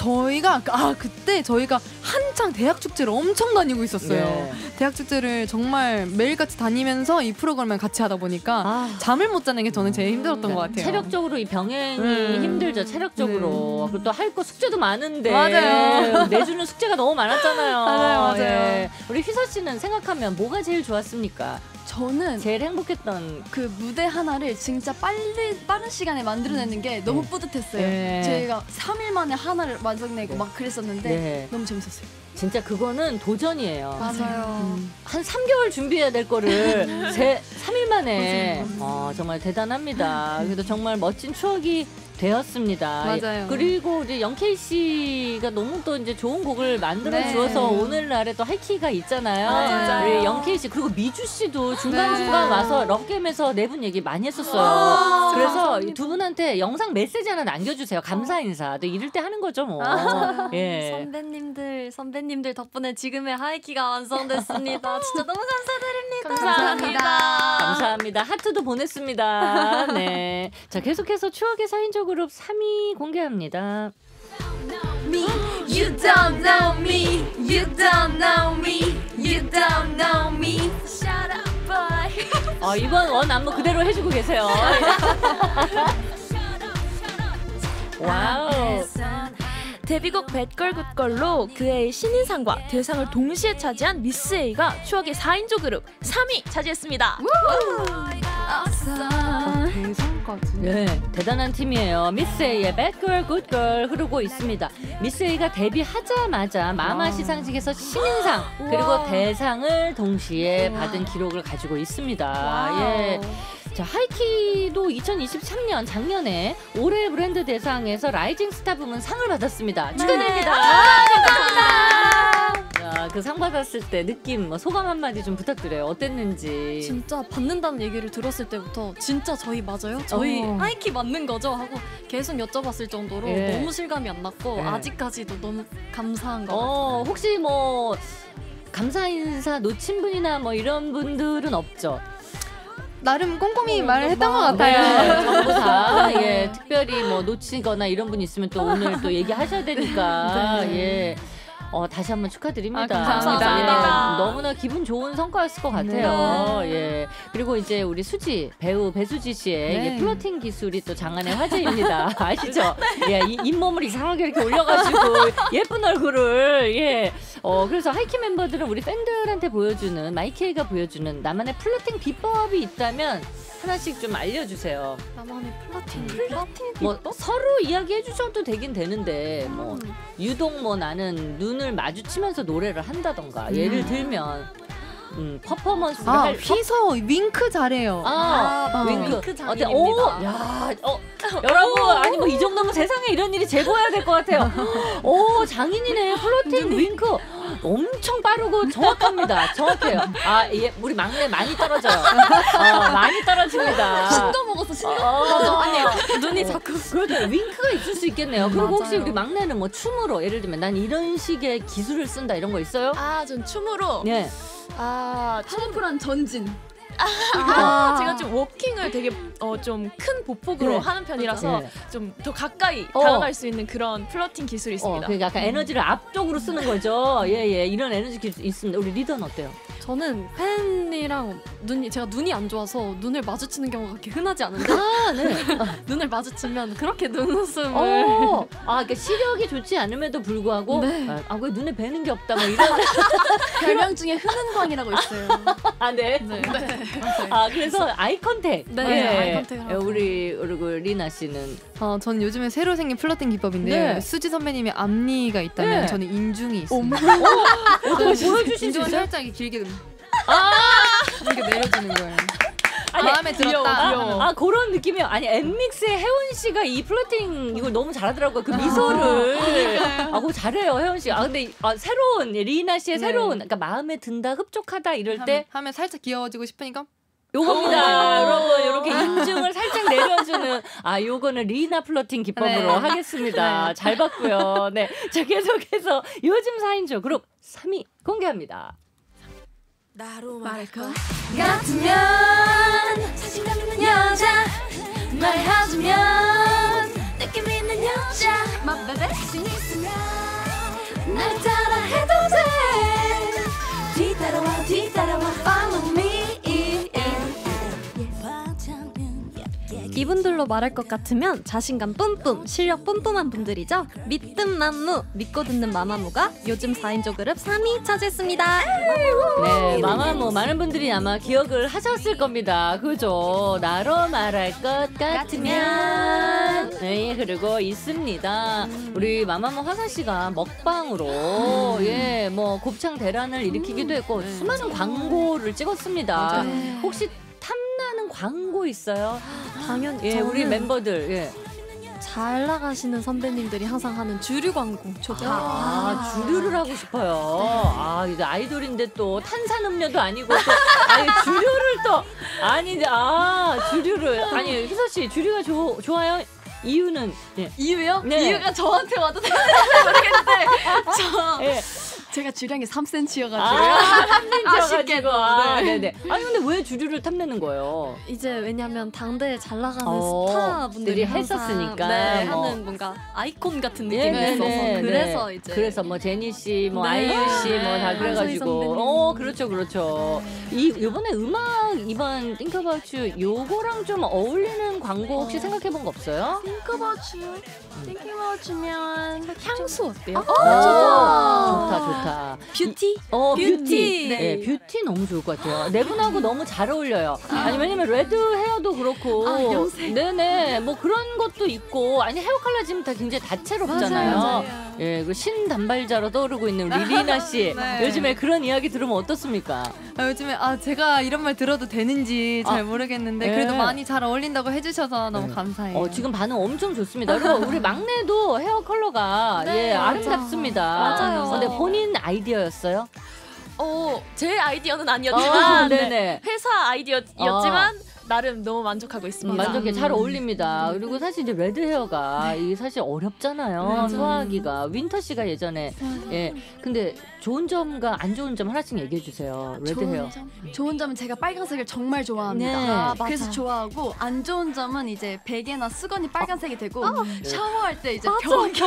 저희가 아 그때 저희가 한창 대학 축제를 엄청 다니고 있었어요. 네. 대학 축제를 정말 매일같이 다니면서 이 프로그램을 같이 하다 보니까 아, 잠을 못 자는 게 저는 제일 힘들었던 것 같아요. 체력적으로 이 병행이 음. 힘들죠. 체력적으로. 그리고 또 할 거 숙제도 많은데 맞아요. 내주는 숙제가 너무 많았잖아요. *laughs* 맞아요, 맞아요. 예. 우리 휘서 씨는 생각하면 뭐가 제일 좋았습니까? 저는 제일 행복했던 그 무대 하나를 진짜 빨리 빠른 시간에 만들어내는 게 너무 뿌듯했어요. 네. 저희가 3일 만에 하나를 완성내고 네. 막 그랬었는데 네. 너무 재밌었어요. 진짜 그거는 도전이에요. 맞아요. 한 3개월 준비해야 될 거를 *laughs* 제 3일 만에 어, 정말 대단합니다. 그래도 정말 멋진 추억이 되었습니다. 맞아요. 그리고 우리 영케이 씨가 너무 또 이제 좋은 곡을 만들어 네. 주어서 오늘날에 또 하이키가 있잖아요. 맞아요. 우리 영케이 씨 그리고 미주 씨도 중간 중간 네. 와서 럽게임에서 네 분 얘기 많이 했었어요. 그래서 이두 분한테 영상 메시지 하나 남겨주세요. 감사 인사. 또 이럴 때 하는 거죠 뭐. *laughs* 예. 선배님들 선배님들 덕분에 지금의 하이키가 완성됐습니다. *laughs* 진짜 너무 감사드립니다. 감사합니다. 감사합니다. 하트도 보냈습니다. 네. 자, 계속해서 추억의 4인조 그룹 3위 공개합니다. Me, you don't know me, you don't know me, you don't know me. Shut up, boy. 어, 이번 원 안무 그대로 해주고 계세요. *laughs* 와우. 데뷔곡 Bad Girl Good Girl로 그해 신인상과 대상을 동시에 차지한 미스 A가 추억의 4인조 그룹 3위 차지했습니다. 대상까지. 네, 대단한 팀이에요. 미스 A의 Bad Girl, Good Girl 흐르고 있습니다. 미스 A가 데뷔하자마자 마마 시상식에서 신인상 그리고 대상을 동시에 받은 기록을 가지고 있습니다. 예. 자, 하이키도 2023년 작년에 올해 브랜드 대상에서 rising star 부문 상을 받았습니다. 축하드립니다. 자, 그 상 받았을 때 느낌, 뭐 소감 한마디 좀 부탁드려요. 어땠는지. 진짜 받는다는 얘기를 들었을 때부터 진짜 저희 맞아요? 저희 어. 하이키 맞는 거죠? 하고 계속 여쭤봤을 정도로 예. 너무 실감이 안 났고 예. 아직까지도 너무 감사한 것 같아요. 어, 혹시 뭐 감사 인사 놓친 분이나 뭐 이런 분들은 없죠? 나름 꼼꼼히 말을 했던 것 네, 같아요. *laughs* 전부 다 예, 특별히 뭐 놓치거나 이런 분 있으면 또 오늘 또 얘기하셔야 되니까 *laughs* 예. 어, 다시 한번 축하드립니다. 아, 감사합니다. 감사합니다. 예, 너무나 기분 좋은 성과였을 것 같아요. 예. 그리고 이제 우리 수지 배우 배수지 씨의 네. flirting 기술이 또 장안의 화제입니다. *laughs* 아시죠? 예, 이, 잇몸을 이상하게 이렇게 올려가지고 *laughs* 예쁜 얼굴을 예. 어 그래서 하이키 멤버들은 우리 팬들한테 보여주는 마이키가 보여주는 나만의 flirting 비법이 있다면 하나씩 좀 알려주세요. 나만의 flirting flirting 뭐 서로 이야기해 주셔도 되긴 되는데 뭐 유독 뭐 나는 눈을 마주치면서 노래를 한다던가. 예를 들면 음, 퍼포먼스를 아, 할 휘서 윙크 잘해요. 아, 아, 윙크. 윙크 어때? 장인입니다. 오, 야, 어, *laughs* 여러분, 아니 뭐 이 정도면 세상에 이런 일이 제보해야 될 것 같아요. 오, 장인이네. flirting 윙크. 엄청 빠르고 정확합니다. 정확해요. 아, 예, 우리 막내 많이 떨어져요. 어, 많이 떨어집니다. 신도 먹어서 신도 어, 아니요. 눈이 자꾸 그래도 윙크가 있을 수 있겠네요. 그리고 혹시 맞아요. 우리 막내는 뭐 춤으로 예를 들면 난 이런 식의 기술을 쓴다 이런 거 있어요? 아, 전 춤으로 네. 아, 파워풀한 전진. 아, 제가 좀 워킹을 되게 어, 좀 큰 보폭으로 네. 하는 편이라서 네. 좀 더 가까이 어. 다가갈 수 있는 그런 flirting 기술이 어, 있습니다. 그러니까 약간 에너지를 앞쪽으로 쓰는 거죠. 예, 예. 이런 에너지 기술 있습니다. 우리 리더는 어때요? 저는 팬이랑 눈이 제가 눈이 안 좋아서 눈을 마주치는 경우가 그렇게 흔하지 않은데 아, 네. *laughs* 눈을 마주치면 그렇게 눈웃음을 어, 아, 그러니까 시력이 좋지 않음에도 불구하고 네. 아, 왜 눈에 뵈는 게 없다 뭐 이런 *laughs* 별명 중에 흐는 광이라고 있어요. 아, 네. 네. 아, 그래서 eye contact. 네, 예. eye contact을 하고. 우리 우리 그 리나 씨는 어, 전 요즘에 새로 생긴 flirting 기법인데 네. 수지 선배님의 앞니가 있다면 네. 저는 인중이 있습니다. *laughs* 어, 보여주실 수 인중을 있어요? 살짝 이렇게 길게 이렇게 내려주는 거예요. 마음에 들었다. 귀여워. 아 그런 느낌이요. 아니 엔믹스의 해원 씨가 이 flirting 이걸 너무 잘하더라고요. 그 미소를 아 그거 잘해요 해원 씨. 아 근데 아, 새로운 리나 씨의 네. 새로운 그러니까 마음에 든다 흡족하다 이럴 하면, 때 하면 살짝 귀여워지고 싶으니까 요겁니다. 여러분 이렇게 인중을 살짝 내려주는 아 요거는 리나 flirting 기법으로 네. 하겠습니다. *laughs* 잘 봤고요. 네. 자 계속해서 요즘 4인조 그룹 3위 공개합니다. 말할 거. 같으면 자신감 있는 여자 말해주면 느낌 있는 여자 My baby. 자신 있으면 날 따라 해도 돼 뒤따라와 뒤따라와 follow 이분들로 말할 것 같으면 자신감 뿜뿜, 실력 뿜뿜한 분들이죠. 믿든 맘무, 믿고 듣는 마마무가 요즘 4인조 그룹 3위 차지했습니다. 네, 마마무 많은 분들이 아마 기억을 하셨을 겁니다. 그죠? 나로 말할 것 같으면 네, 그리고 있습니다. 우리 마마무 화사 씨가 먹방으로 예, 뭐 곱창 대란을 일으키기도 했고 수많은 광고를 찍었습니다. 혹시 광고 있어요? 당연히 예, 우리 저는 멤버들 예. 잘 나가시는 선배님들이 항상 하는 주류 광고 좋다. 아, 주류를 하고 싶어요. 아, 이제 아이돌인데 또 탄산음료도 아니고 또 아니 주류를 또 아니 아 주류를 아니 희서 씨 주류가 좋 좋아요? 이유는 예. 이유요? 네. 이유가 저한테 와도 되는지 *laughs* 모르겠는데 저 예. 제가 주량이 3cm여가지고 아, 탐내셔가지고 *laughs* 아쉽게도, 아, 네. 네네. 아니 근데 왜 주류를 탐내는 거예요? 이제 왜냐면 당대에 잘 나가는 어, 스타분들이 했었으니까. 네, 뭐. 하는 뭔가 아이콘 같은 예, 느낌이 네, 있어서 네, 그래서 네. 이제 그래서 뭐 제니 씨, 뭐 네. 아이유 씨, 뭐다 한소희 그래가지고. 어 그렇죠, 그렇죠. 이 이번에 음악 이번 Think About You 요거랑 좀 어울리는 광고 혹시 생각해 본 거 없어요? Think about you, think about you면 향수 어때요? 오, 좋다, 좋다. 뷰티 어 beauty, beauty. 네. 뷰티 너무 좋을 것 같아요. 네 분하고 너무 잘 어울려요. 아니 왜냐면 레드 헤어도 그렇고, 아, 염색. 네네, 뭐 그런 것도 있고, 아니 hair color 지금 다 굉장히 다채롭잖아요. 맞아요. 예, 그 신단발좌로 떠오르고 있는 우리 리나 씨, *laughs* 네. 요즘에 그런 이야기 들으면 어떻습니까? 아, 요즘에 아 제가 이런 말 들어도 되는지 잘 아, 모르겠는데 네. 그래도 많이 잘 어울린다고 해주셔서 너무 네. 감사해요. 어, 지금 반응 엄청 좋습니다. 그리고 우리 *laughs* 막내도 hair color가 네, 예. 아름답습니다. 맞아요. 어, 근데 본인 아이디어였어요? 어, 제 아이디어는 아, 아니었지만 네. 네네. *laughs* 회사 아이디어였지만 나름 너무 만족하고 있습니다. 만족해 잘 어울립니다. 그리고 사실 이제 red hair가 이게 사실 어렵잖아요. 소화하기가 윈터 씨가 예전에 예 근데 좋은 점과 안 좋은 점 하나씩 얘기해 주세요. 레드 헤어. 좋은 점? 좋은 점은 제가 빨간색을 정말 좋아합니다. 네. 아, 맞아. 그래서 좋아하고 안 좋은 점은 이제 베개나 수건이 빨간색이 되고 네. 샤워할 때 이제 벽이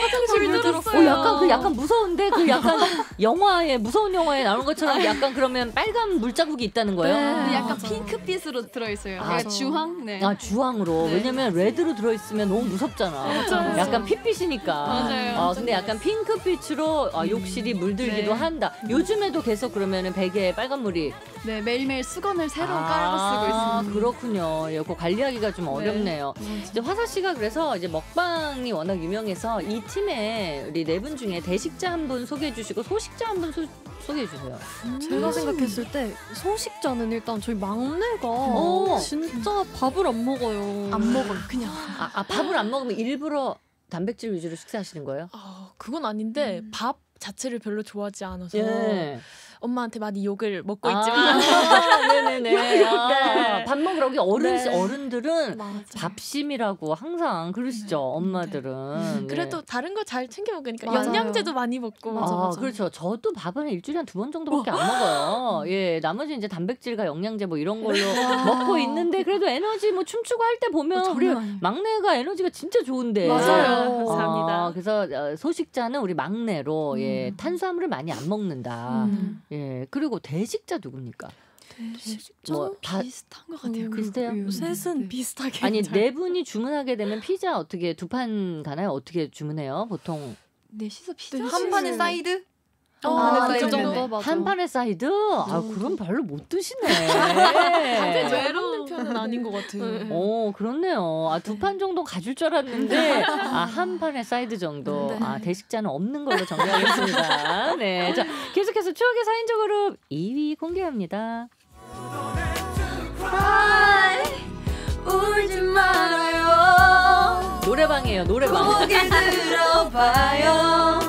화장실 들었어요. 어 약간 그 약간 무서운데 그 약간 영화에 무서운 영화에 나오는 것처럼 약간 그러면 빨간 물자국이 있다는 거예요. 근데 약간 맞아. 핑크빛으로 들어있어요. 아, 약간 주황. 네. 아 주황으로 네. 왜냐면 red로 들어있으면 너무 무섭잖아. 약간 핏빛이니까. 맞아요. 어, 근데 약간 핑크빛으로 어, 욕실이 물들기도 네. 한다. 요즘에도 계속 그러면은 베개에 빨간 물이 네 매일매일 수건을 새로 깔고 아, 쓰고 있습니다. 그렇군요. 예, 그거 관리하기가 좀 어렵네요. 이제 화사 씨가 그래서 이제 먹방이 워낙 유명해서 이 팀에 우리 네 분 중에 대식자 한 분 소개해 주시고 소식자 한 분 소개해 주세요. 제가 생각했을 때 소식자는 일단 저희 막내가 오. 진짜 밥을 안 먹어요. 안 먹어요. 그냥 아, 아, 밥을 안 먹으면 일부러 단백질 위주로 식사하시는 거예요? 어, 그건 아닌데 밥 자체를 별로 좋아하지 않아서 예. 엄마한테 많이 욕을 먹고 아, 있지만 *laughs* 네네네. *laughs* 아, 네. 밥 먹으러 오기 어른 네. 어른들은 맞아. 밥심이라고 항상 그러시죠 엄마들은. 네. 그래도 다른 거 잘 챙겨 먹으니까 맞아요. 영양제도 많이 먹고 맞아, 아, 맞아. 그렇죠. 저도 밥은 일주일에 한 두 번 정도밖에 안 먹어요. 예, 나머지 이제 단백질과 영양제 뭐 이런 걸로 *laughs* 먹고 있는데 그래도 에너지 뭐 춤추고 할 때 보면 어, 우리 아니에요. 막내가 에너지가 진짜 좋은데. 맞아요. 아, 감사합니다. 그래서 어, 소식자는 우리 막내로 예, 음. 탄수화물을 많이 안 먹는다. 음. 예, 그리고 대식자 누굽니까? 뭐 다- 비슷한 것 같아요. 음, 그- 비슷해요? 음. 셋은 비슷하게. 아니 잘- 네 분이 주문하게 되면 피자 어떻게 두 판 가나요? 어떻게 주문해요? 보통 넷이서 피자 한 판에 사이드? 어, 아, 그 네, 네, 정도 네. 맞아. 한 판에 사이드? 아, 그럼 별로 못 드시네. 다들 잘 먹는 편은 아닌 것 같아요. 오, 그렇네요. 아, 두 판 정도 가줄 줄 알았는데, 아, 한 판에 사이드 정도. 네. 아, 대식좌는 없는 걸로 정리하겠습니다. 네. 자, 계속해서 추억의 4인조 그룹 2위 공개합니다. 울지 말아요. 노래방이에요, 노래방. 고개 들어봐요.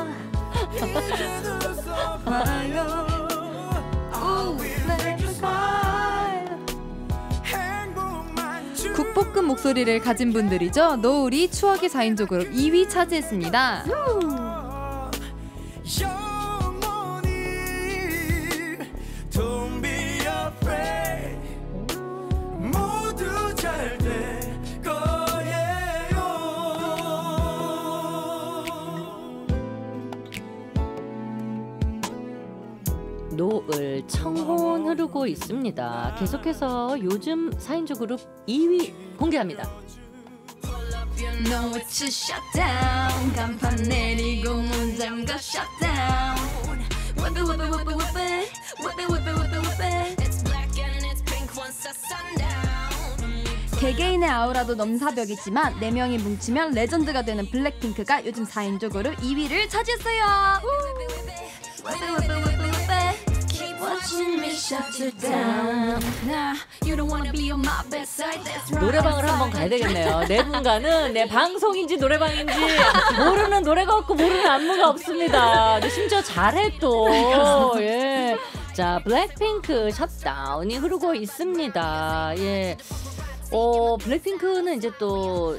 *laughs* 주 국볶음 목소리를 가진 분들이죠. 노을이 추억의 4인조 그룹 2위 차지했습니다. 노을 청혼 흐르고 있습니다. 계속해서 요즘 4인조 그룹 2위 공개합니다. 개개인의 아우라도 넘사벽이지만 4명이 뭉치면 레전드가 되는 블랙핑크가 요즘 4인조 그룹 2위를 차지했어요 Whip 노래방을 한번 가야 되겠네요. 네 분과는 네 방송인지 노래방인지 모르는 노래가 없고 모르는 안무가 없습니다. 심지어 잘해 또. 예. 자 블랙핑크 Shut Down이 흐르고 있습니다. 예. 어 블랙핑크는 이제 또.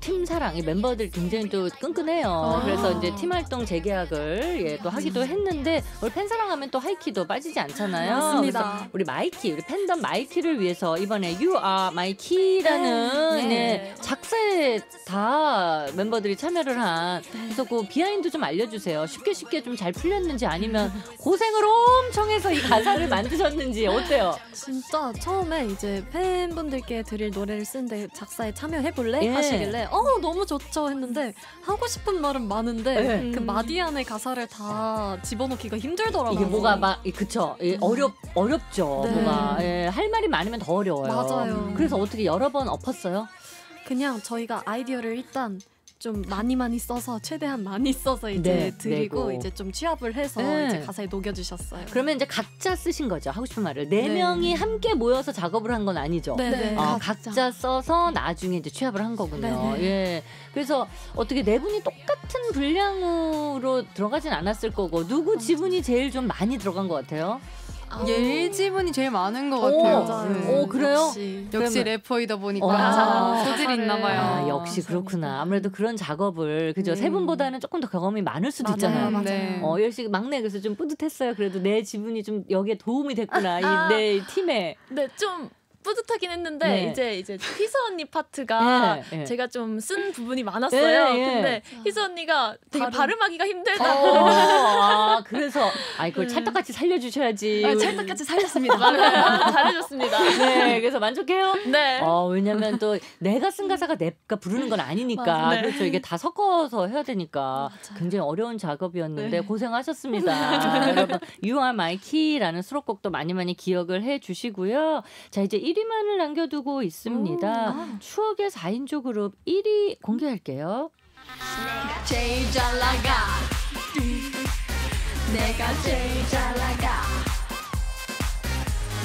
팀 사랑 이 멤버들 굉장히 또 끈끈해요. 그래서 이제 팀 활동 재계약을 예, 또 하기도 했는데 우리 팬 사랑하면 또 하이키도 빠지지 않잖아요. 맞습니다. 그래서 우리 마이키, 우리 팬덤 마이키를 위해서 이번에 You Are My Key라는 네. 네, 작사에 다 멤버들이 참여를 한 그래서 그 비하인드 좀 알려주세요. 쉽게 쉽게 좀 잘 풀렸는지 아니면 *laughs* 고생을 엄청 해서 이 가사를 만드셨는지 어때요? 진짜 처음에 이제 팬분들께 드릴 노래를 쓰는데 작사에 참여해볼래? 예. 하시길래 어 너무 좋죠 했는데 하고 싶은 말은 많은데 예. 그 마디 안에 가사를 다 집어넣기가 힘들더라고요. 이게 뭐가 막 이- 그쵸 이 어렵 어렵죠 네. 뭐가 예, 할 말이 많으면 더 어려워요. 맞아요. 그래서 어떻게 여러 번 엎었어요? 그냥 저희가 아이디어를 일단 좀 많이 많이 써서 최대한 많이 써서 이제 네, 드리고 내고. 이제 좀 취합을 해서 네. 이제 가사에 녹여주셨어요. 그러면 이제 각자 쓰신 거죠 하고 싶은 말을 네, 네. 명이 함께 모여서 작업을 한 건 아니죠. 네네. 어, 각자. 각자 써서 나중에 이제 취합을 한 거군요. 네네. 예. 그래서 어떻게 네 분이 똑같은 분량으로 들어가진 않았을 거고 누구 지분이 제일 좀 많이 들어간 것 같아요? 예일 지분이 제일 많은 것 오, 같아요. 맞아요. 네. 오 그래요? 역시. 역시 래퍼이다 보니까 아, 소질이 있나 봐요. 아, 역시 그렇구나. 아무래도 그런 작업을 그죠 세 음. 분보다는 조금 더 경험이 많을 수도 맞아요, 있잖아요. 맞아요. 네. 어, 열시 막내 그래서 좀 뿌듯했어요. 그래도 내 지분이 좀 여기에 도움이 됐구나. 아. 이내 팀에. 네, 좀 뿌듯하긴 했는데 네. 이제 이제 희수 언니 파트가 *laughs* 예, 예. 제가 좀 쓴 부분이 많았어요. 예, 예. 근데 희수 언니가 되게 발음. 발음 하기가 힘들다. 어, 아, *laughs* 그래서 아 이걸 찰떡같이 살려주셔야지. 아, 찰떡같이 살렸습니다. *laughs* 맞아요. 잘해줬습니다. 네, 그래서 만족해요. 네. 어, 왜냐면 또 내가 쓴 가사가 내가 부르는 건 아니니까. 맞아, 네. 그렇죠. 이게 다 섞어서 해야 되니까 굉장히 어려운 작업이었는데 네. 고생하셨습니다. 여러분, You Are My Key라는 수록곡도 많이 많이 기억을 해 주시고요. 자, 이제 1 위만을 남겨두고 있습니다. 추억의 4인조 그룹 1위 공개할게요. 내가 제일 잘 나가 내가 제일 잘 나가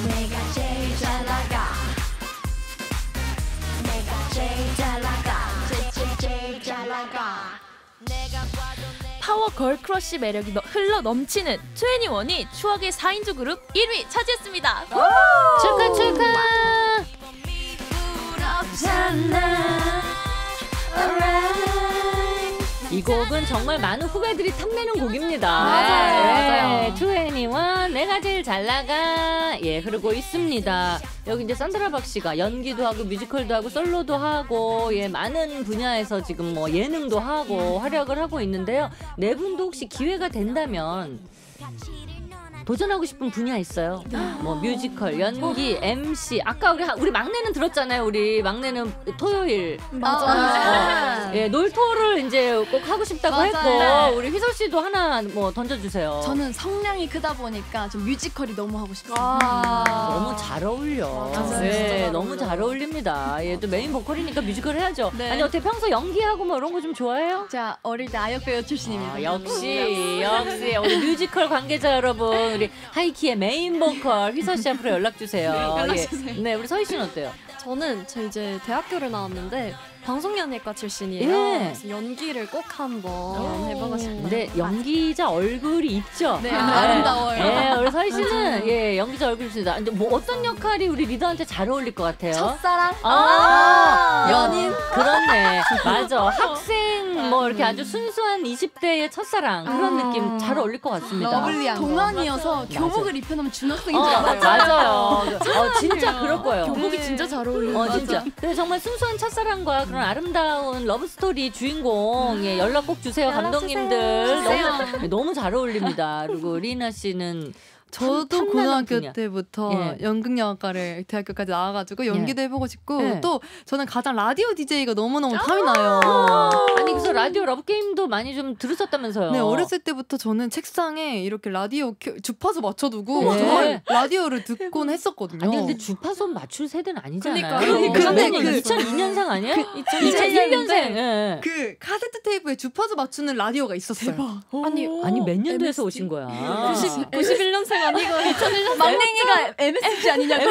내가 제일 잘 나가 파워 girl crush 매력이 너- 흘러 넘치는 2NE1이 추억의 4인조 그룹 1위 차지했습니다. 축하 축하. 이 곡은 정말 많은 후배들이 탐내는 곡입니다. 맞아요, 네, 2NE1 내가 제일 잘 나가 예 흐르고 있습니다. 여기 이제 산다라 박 씨가 연기도 하고 뮤지컬도 하고 솔로도 하고 예 많은 분야에서 지금 뭐 예능도 하고 활약을 하고 있는데요. 네 분도 혹시 기회가 된다면 도전하고 싶은 분야 있어요. 뭐 뮤지컬, 연기, MC. 아까 우리 하- 우리 막내는 들었잖아요. 우리 막내는 토요일 맞아. 어, 예, 놀토를 이제 꼭 하고 싶다고 맞아요. 했고 우리 휘서 씨도 하나 뭐 던져 주세요. 저는 성량이 크다 보니까 좀 뮤지컬이 너무 하고 싶어요. 너무 잘 어울려. 맞아요. 네, 너무 잘 어울립니다. 예, 또 메인 보컬이니까 뮤지컬 해야죠. 네. 아니 어떻게 평소 연기하고 뭐 이런 거 좀 좋아해요? 제가 어릴 때 아역 배우 출신입니다. 아, 역시 역시 우리 뮤지컬 관계자 여러분 우리 하이키의 메인 보컬 휘서 씨 앞으로 연락 주세요. 연락 예. 주세요. 네, 우리 서희 씨는 어때요? 저는 저 이제 대학교를 나왔는데 방송연예과 출신이에요. 예. 그래서 연기를 꼭 한번 해보고 싶어요. 근데 연기자 얼굴이 있죠. 네, 아름다워요. 네, 우리 서희 씨는 예 연기자 얼굴이 있습니다. 근데 뭐 어떤 역할이 우리 리더한테 잘 어울릴 것 같아요? 첫사랑? 아, 연인? 그렇네. *laughs* 맞아. 학생 뭐 이렇게 아주 순수한 20대의 첫사랑 그런 아. 느낌 잘 어울릴 것 같습니다. 동안이어서 교복을 입혀놓으면 중학생인 어, 줄 알아요. 맞아요. 어, 진짜 그럴 거예요. 교복이 진짜 잘 어울려요. 어 진짜. 근데 정말 순수한 첫사랑과 그런 아름다운 러브 스토리 주인공 예, 연락 꼭 주세요 연락 감독님들. 주세요. 너무 너무 잘 어울립니다. 그리고 리나 씨는 저도 고등학교 분야. 때부터 예. 연극영화과를 대학교까지 나와가지고 연기도 해보고 싶고 예. 또 저는 가장 라디오 DJ가 너무너무 탐이 나요. 아니 그래서 라디오 러브 게임도 많이 좀 들으셨다면서요. 네 어렸을 때부터 저는 책상에 이렇게 라디오 켜- 주파수 맞춰두고 네. 정말 라디오를 듣곤 했었거든요. 아니 근데 주파수 맞출 세대는 아니잖아요. 그러니까요. 근데 그- 2002년생 아니에요? 그 2001년생. 예. 그 카세트 테이프에 주파수 맞추는 라디오가 있었어요. 아니, 아니 몇 년도에서 오신 거야? 91년생 아니고 2001년생. 막냉이가 MSG 아니냐고.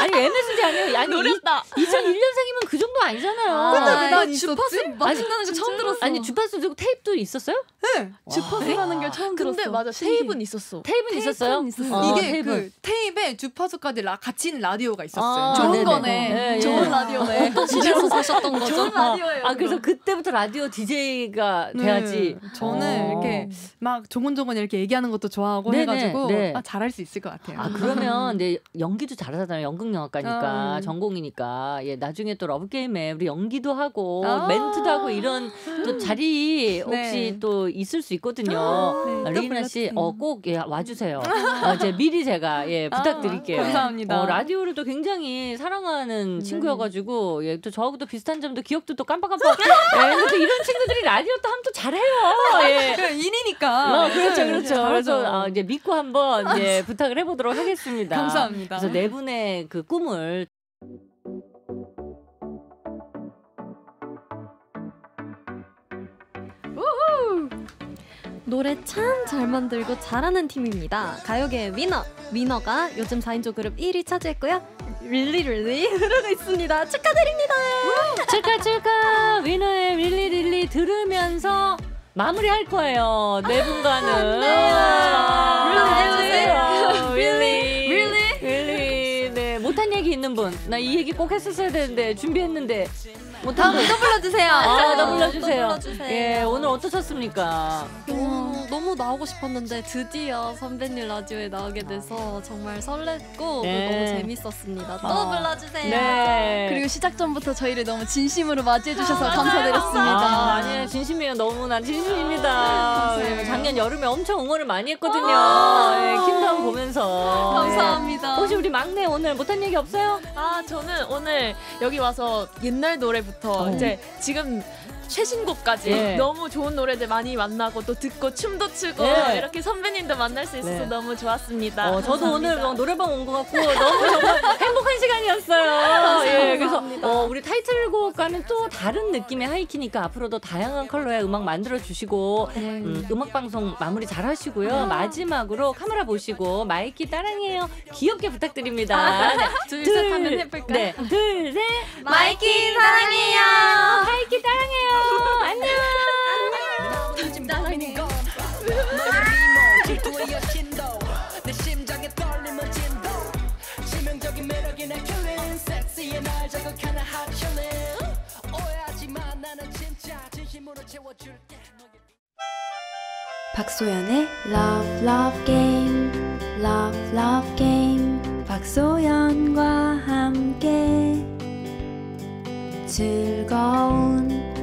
아니 MSG 아니에요? 아니 노렸다. 2001년생이면 그 정도 아니잖아요. 근데 왜 아, 난 주파수 있었지? 맞춘다는 거 처음 들었어. 아니 주파수 들고 테이프도 있었어요? 네. 주파수라는 걸 처음 들었어. 근데 맞아 테이프는 있었어. 테이프는 있었어요? 어, 이게. 그 테이프에 주파수까지 라, 같이 있는 라디오가 있었어요. 아, 좋은. 거네. 네, 좋은 예. 라디오네. 집에서 *laughs* 사셨던 거죠? 좋은 라디오예요. 아 그래서 그때부터 라디오 DJ가 네. 돼야지. 저는 어. 이렇게 막 조곤조곤 이렇게 얘기하는 것도 좋아하고 해가지고 네. 아, 잘할 수 있을 것 같아요. 아 그러면 네 연기도 잘하잖아요 연극 영화과니까 아. 전공이니까 예 나중에 또 러브 게임에 우리 연기도 하고 아. 멘트도 하고 이런 또 자리 *gasps* 혹시 네. 또 있을 수 있거든요. *gasps* 네, 아, 또 리나 씨, 불러주세요. 어, 꼭 예, 와주세요. *laughs* 어, 이제 미리 제가 예 부탁드릴게요. 아, 감사합니다. 어, 라디오를 또 굉장히 사랑하는 네. 친구여가지고 예, 또 저하고 또 비슷한 점도 기억도 또 깜빡깜빡. *laughs* 예, 또 이런 친구들이 라디오 또 하면 또 잘해요. 예. *laughs* 인이니까. 어, 그렇죠, 그렇죠. 그래서 어, 이제 믿고 한번 *laughs* 예, *laughs* 부탁을 해보도록 하겠습니다. 감사합니다. 그래서 네 분의 그 꿈을 노래 참 잘 만들고 잘하는 팀입니다. 가요계의 위너, 위너가 요즘 4인조 그룹 1위 차지했고요. 릴리 릴리 흐르고 있습니다. 축하드립니다. 축하 축하 위너의 릴리 릴리 들으면서 마무리할 거예요. 네 분과는. 해주세요. 릴리 얘기 있는 분. 나 이 얘기 꼭 했었어야 되는데 준비했는데 못한 분. 또 불러주세요. 아, 불러주세요. 또 불러주세요. 예, 오늘 어떠셨습니까? 너무, 너무 나오고 싶었는데 드디어 선배님 라디오에 나오게 돼서 정말 설렜고 네. 너무 재밌었습니다. 또 어. 불러주세요. 네. 그리고 시작 전부터 저희를 너무 진심으로 맞이해 주셔서 아, 감사드렸습니다. 아니에요. 진심이에요. 너무나 진심입니다. 예, 작년 여름에 엄청 응원을 많이 했거든요. 예, 킴다운 보면서. 감사합니다. 예. 혹시 우리 막내 오늘 못한 얘기 없어요? 아 저는 오늘 여기 와서 옛날 노래부터 어. 이제 지금 최신곡까지 예. 너무 좋은 노래들 많이 만나고 또 듣고 춤도 추고 예. 이렇게 선배님도 만날 수 있어서 네. 너무 좋았습니다. 어, 저도 오늘. 뭐 노래방 온 것 같고 너무 정말 *laughs* 행복한 시간이었어요. 예, 그래서 어, 우리 타이틀곡과는 또 다른 느낌의 하이키니까 앞으로도 다양한 컬러의 음악 만들어 주시고 음, 음악 방송 마무리 잘 하시고요. 마지막으로 카메라 보시고 하이키 따랑해요. 귀엽게 부탁드립니다. 네. 둘, 셋 하면 해볼까요? 네, 둘, 셋. 마이키 사랑해요. 마이키 따랑해요. 안녕. 안녕. 박소연의 Love Love Game Love Love Game 박소연과 함께 즐거운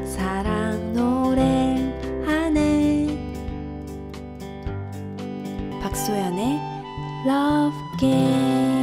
박소연의 Love Game